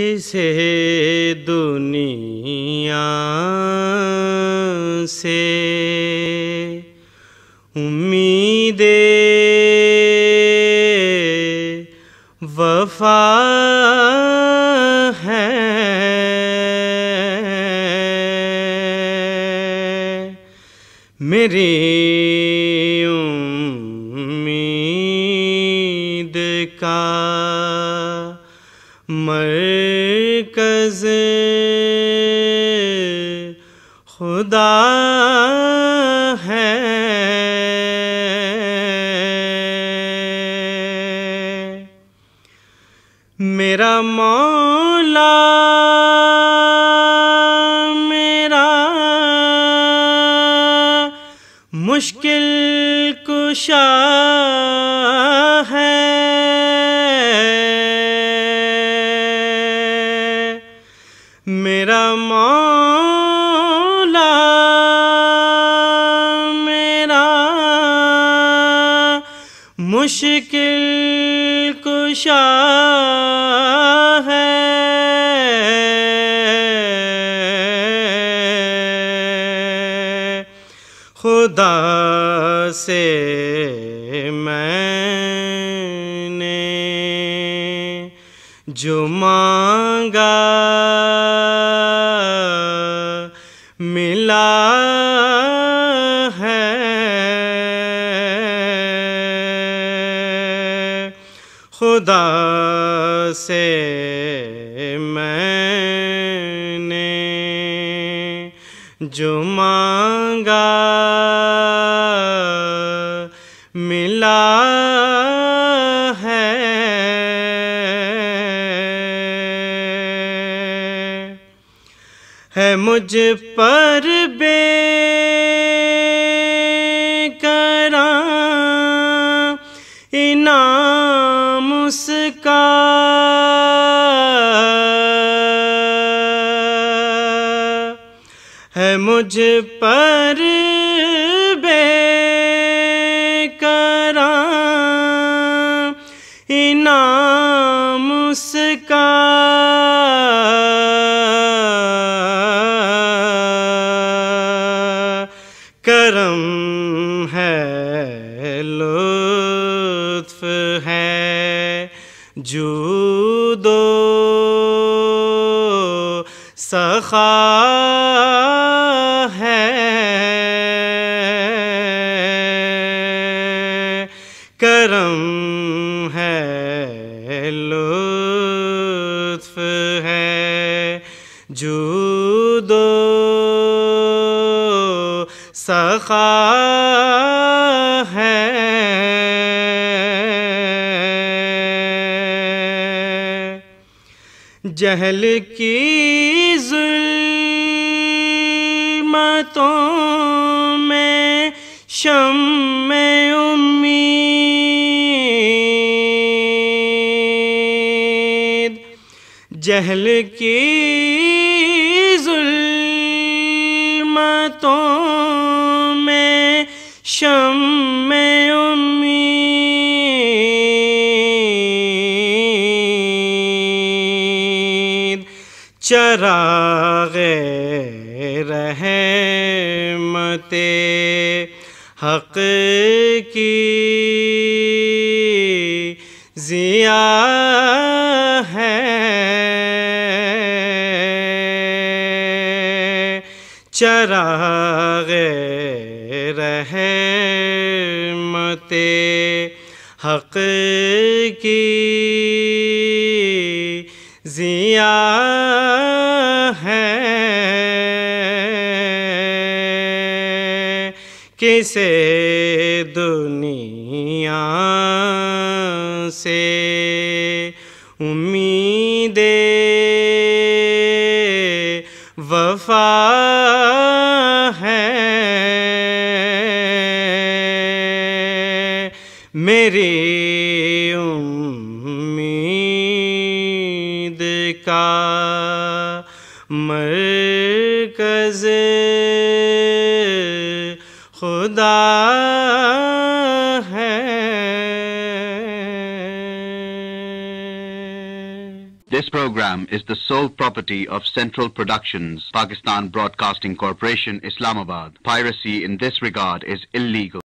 किसे दुनिया से? उम्मीद वफा है। मेरी मरकज। खुदा है। मेरा मौला मेरा मुश्किल कुशा मेरा मौला मेरा मुश्किल कुशा है। खुदा से मैंने जो मांगा खुदा से मैंने जो मांगा मिला है। है मुझ पर बेकरा मुझ पर बेकरा इनाम उसका। करम है लुत्फ है जूदो सखा। करम है लुत्फ है जूदो सखा है। जहल की जुल्मतों में शम जहल की जुल्मतों में शम उम्मीद चरागे रहमते हक की जिया है। चरागे रहमते हक की जिया है। किसे दुनिया से उम्मीद। वफा है। मेरी उम्मीद का मरकज खुदा है। This program is the sole property of Central Productions, Pakistan Broadcasting Corporation, Islamabad. Piracy in this regard is illegal.